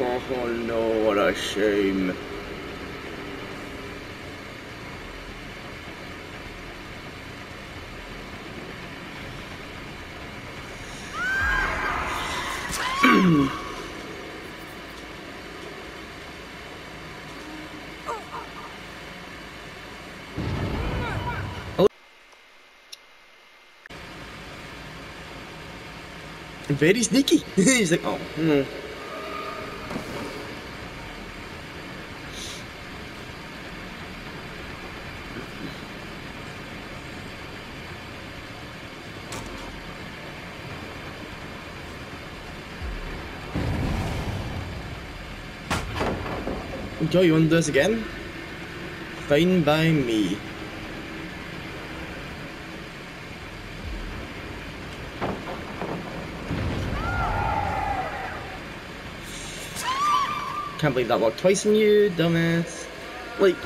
oh no, what a shame. Very sneaky. He's like, oh, no. Joe, you want to do this again? Fine by me. Can't believe that worked twice on you, dumbass. Like,